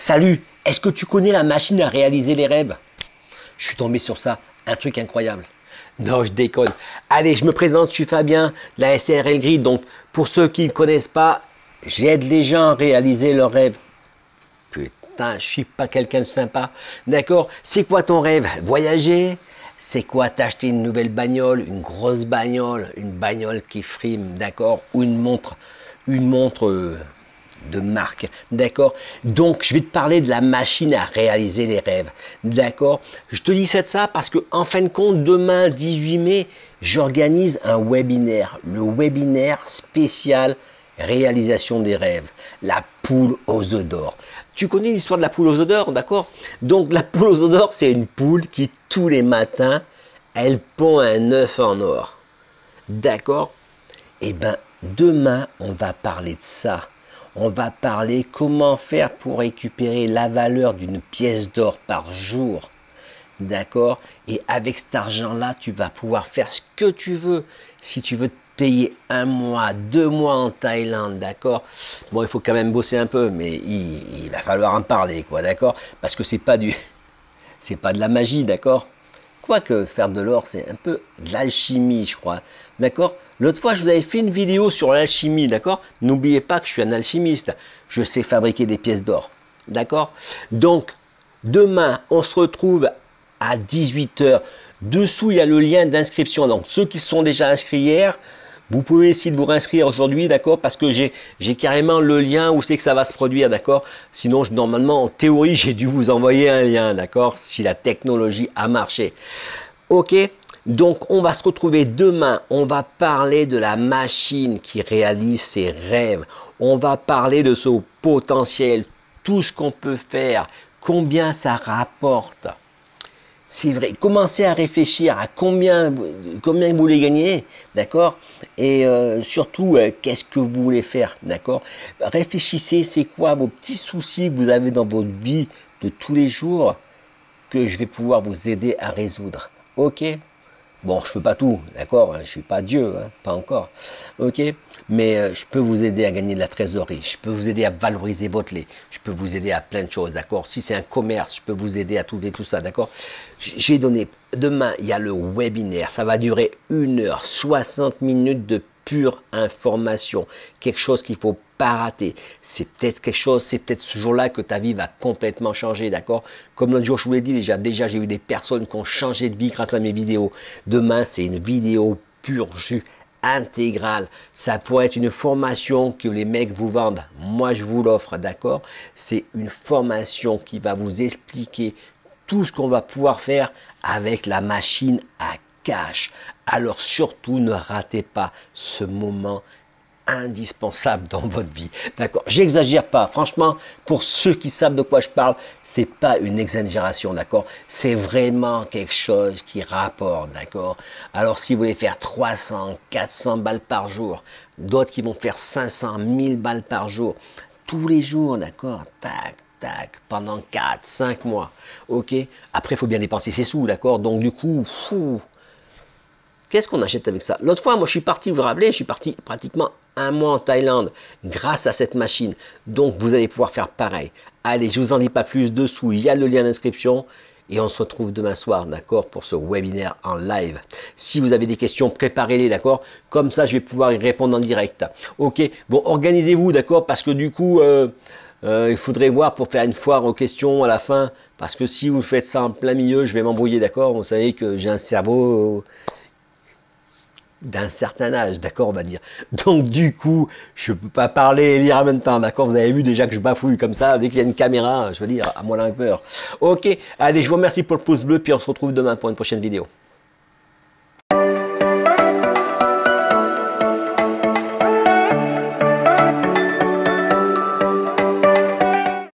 Salut, est-ce que tu connais la machine à réaliser les rêves? Je suis tombé sur ça, un truc incroyable. Non, je déconne. Allez, je me présente, je suis Fabien, la SRL Grid. Donc, pour ceux qui ne connaissent pas, j'aide les gens à réaliser leurs rêves. Putain, je suis pas quelqu'un de sympa. D'accord C'est quoi ton rêve? Voyager? C'est quoi t'acheter une nouvelle bagnole, une grosse bagnole, une bagnole qui frime, d'accord? Ou une montre, une montre euh, de marque. D'accord? Donc, je vais te parler de la machine à réaliser les rêves. D'accord? Je te dis ça parce que, en fin de compte, demain, 18 mai, j'organise un webinaire. Le webinaire spécial réalisation des rêves. La poule aux œufs d'or. Tu connais l'histoire de la poule aux œufs d'or, d'accord? Donc, la poule aux œufs d'or, c'est une poule qui, tous les matins, elle pond un œuf en or. D'accord? Eh bien, demain, on va parler de ça on va parler comment faire pour récupérer la valeur d'une pièce d'or par jour. D'accord? Et avec cet argent-là, tu vas pouvoir faire ce que tu veux. Si tu veux te payer un mois, deux mois en Thaïlande, d'accord? Bon, il faut quand même bosser un peu, mais il, va falloir en parler, quoi, d'accord? Parce que c'est pas du, c'est pas de la magie, d'accord? Quoique faire de l'or, c'est un peu de l'alchimie, je crois, d'accord? L'autre fois, je vous avais fait une vidéo sur l'alchimie, d'accord? N'oubliez pas que je suis un alchimiste. Je sais fabriquer des pièces d'or, d'accord? Donc, demain, on se retrouve à 18h. Dessous, il y a le lien d'inscription. Donc, ceux qui sont déjà inscrits hier, vous pouvez essayer de vous réinscrire aujourd'hui, d'accord Parce que j'ai carrément le lien où c'est que ça va se produire, d'accord Sinon, normalement, en théorie, j'ai dû vous envoyer un lien, d'accord Si la technologie a marché. Ok donc on va se retrouver demain, on va parler de la machine qui réalise ses rêves, on va parler de son potentiel, tout ce qu'on peut faire, combien ça rapporte. C'est vrai, commencez à réfléchir à combien, vous voulez gagner, d'accord? Et euh, surtout, euh, qu'est-ce que vous voulez faire, d'accord? Réfléchissez, c'est quoi vos petits soucis que vous avez dans votre vie de tous les jours que je vais pouvoir vous aider à résoudre. Ok? Bon, je ne fais pas tout, d'accord hein, Je ne suis pas Dieu, hein, pas encore. Ok Mais euh, je peux vous aider à gagner de la trésorerie. Je peux vous aider à valoriser votre lait. Je peux vous aider à plein de choses, d'accord Si c'est un commerce, je peux vous aider à trouver tout ça, d'accord J'ai donné. Demain, il y a le webinaire. Ça va durer une heure, 60 minutes de pure information, quelque chose qu'il faut pas rater. C'est peut-être quelque chose, c'est peut-être ce jour-là que ta vie va complètement changer, d'accord? Comme l'autre jour, je vous l'ai dit déjà, déjà j'ai eu des personnes qui ont changé de vie grâce à mes vidéos. Demain, c'est une vidéo pure jus intégrale. Ça pourrait être une formation que les mecs vous vendent. Moi, je vous l'offre, d'accord? C'est une formation qui va vous expliquer tout ce qu'on va pouvoir faire avec la machine à alors surtout ne ratez pas ce moment indispensable dans votre vie. D'accord J'exagère pas. Franchement, pour ceux qui savent de quoi je parle, c'est pas une exagération, d'accord? C'est vraiment quelque chose qui rapporte, d'accord? Alors si vous voulez faire 300, 400 balles par jour, d'autres qui vont faire 500, 1000 balles par jour, tous les jours, d'accord? Tac, tac, pendant 4, 5 mois, ok? Après, il faut bien dépenser ses sous, d'accord? Donc du coup, fou, Qu'est-ce qu'on achète avec ça? L'autre fois, moi, je suis parti, vous vous rappelez, je suis parti pratiquement un mois en Thaïlande grâce à cette machine. Donc, vous allez pouvoir faire pareil. Allez, je vous en dis pas plus. Dessous, il y a le lien d'inscription. Et on se retrouve demain soir, d'accord, pour ce webinaire en live. Si vous avez des questions, préparez-les, d'accord? Comme ça, je vais pouvoir y répondre en direct. Ok? Bon, organisez-vous, d'accord? Parce que du coup, euh, euh, il faudrait voir pour faire une foire aux questions à la fin. Parce que si vous faites ça en plein milieu, je vais m'embrouiller, d'accord? Vous savez que j'ai un cerveau d'un certain âge, d'accord, on va dire. Donc du coup, je peux pas parler et lire en même temps, d'accord Vous avez vu déjà que je bafouille comme ça, dès qu'il y a une caméra, je veux dire, à moi peur. Ok, allez, je vous remercie pour le pouce bleu, puis on se retrouve demain pour une prochaine vidéo.